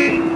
Thank you.